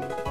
you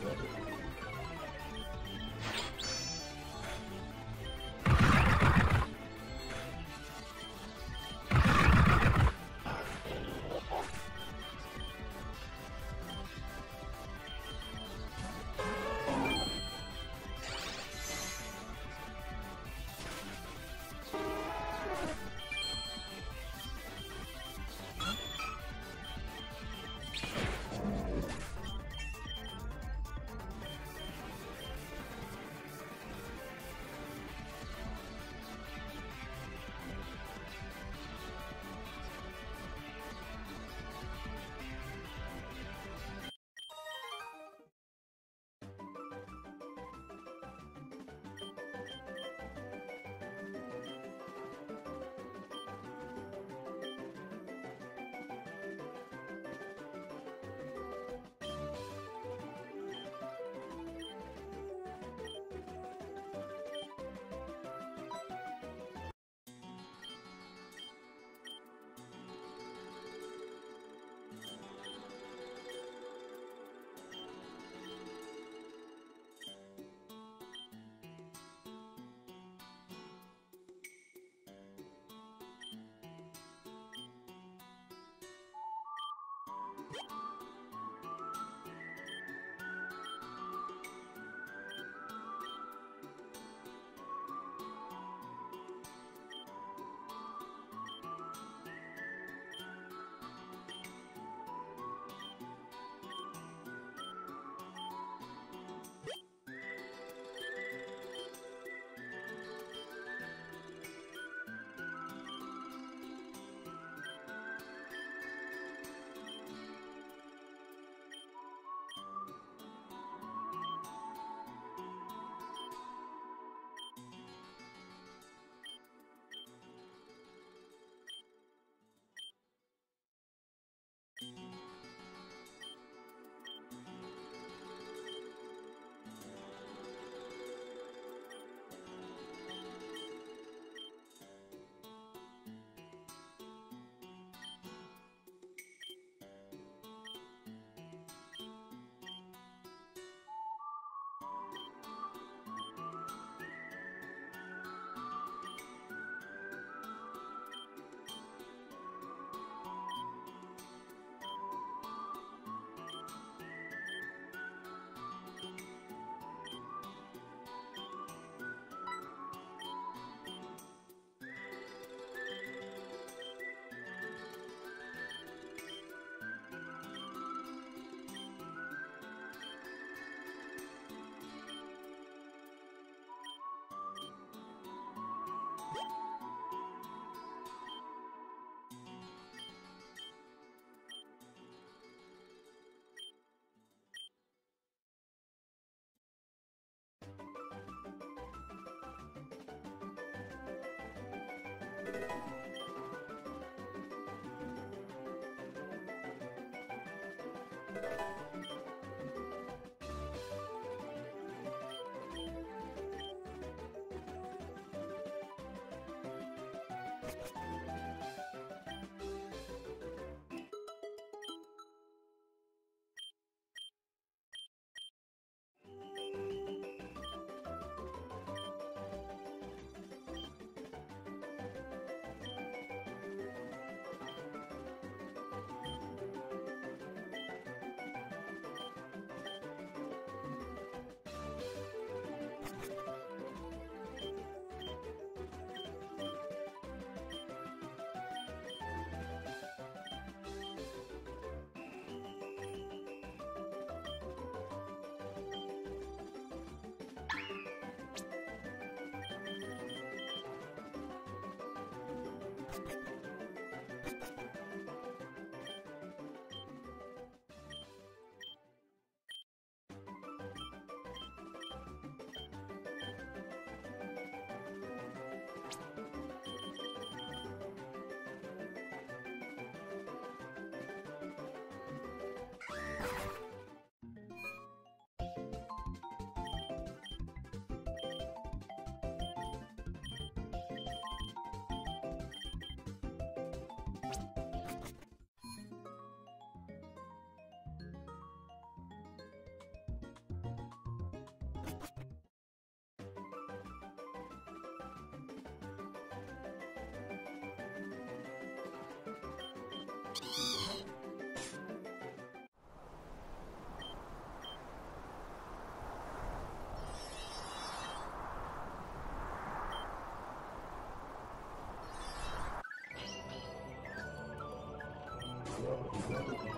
Thunder. Thank you. Oh,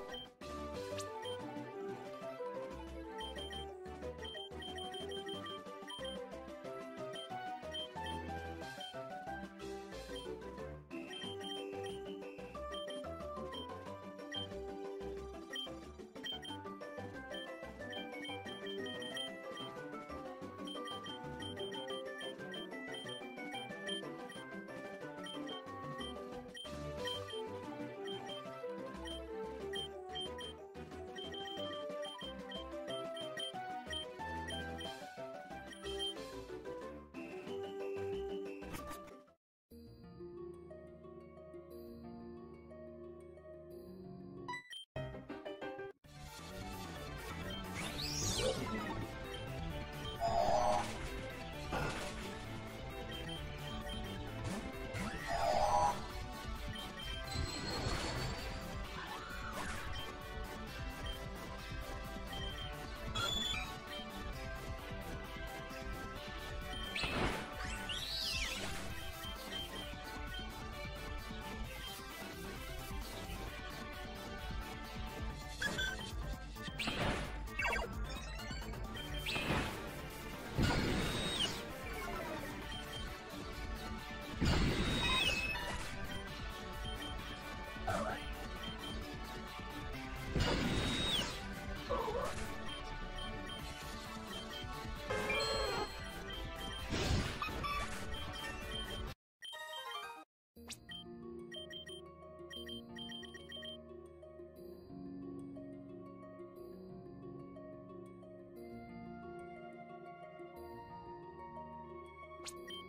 you